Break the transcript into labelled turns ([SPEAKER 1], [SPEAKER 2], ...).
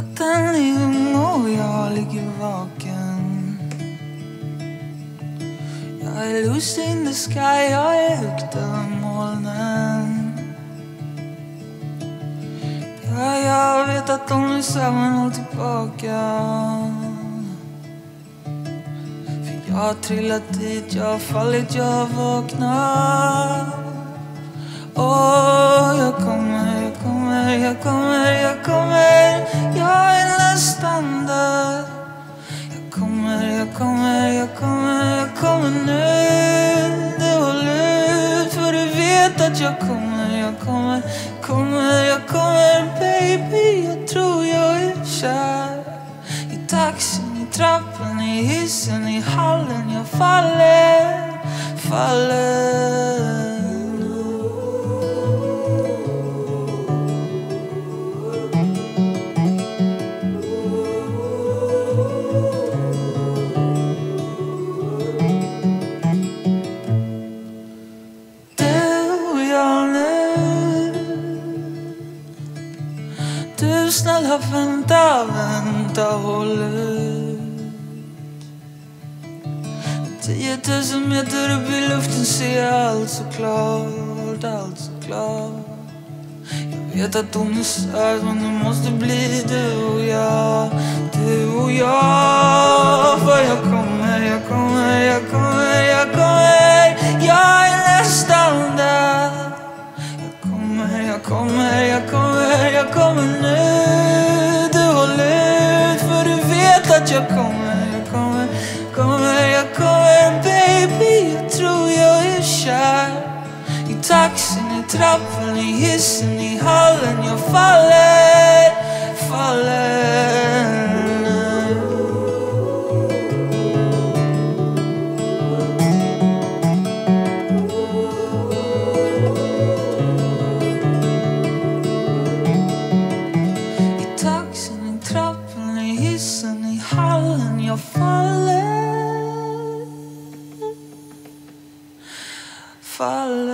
[SPEAKER 1] Natten är ung och jag ligger vaken. Jag är loose in the sky, jag är högt över molnen. Ja, jag vet att de nu samman håll tillbaka. För jag har trillat dit, jag har fallit, jag har vaknat Åh, oh, jag kommer, jag kommer, jag kommer, jag kommer. Att jag kommer, jag kommer, kommer, jag kommer Baby, jag tror jag är kär I taxin, i trappen, i hissen, i hallen. Jag faller, faller. Snälla vänta, vänta, håll ut Tiotusen meter upp i luften ser jag allt så klart, allt så klart. Jag vet att hon är söt men det måste bli du och jag Du och jag. För jag kommer, jag kommer, jag kommer, jag kommer. Jag är nästan där. Jag kommer, jag kommer, jag kommer, jag kommer nu. Vet att jag kommer, jag kommer, kommer, jag kommer Baby, jag tror jag är kär I taxin, i trappen, i hissen, i hallen Jag faller, follow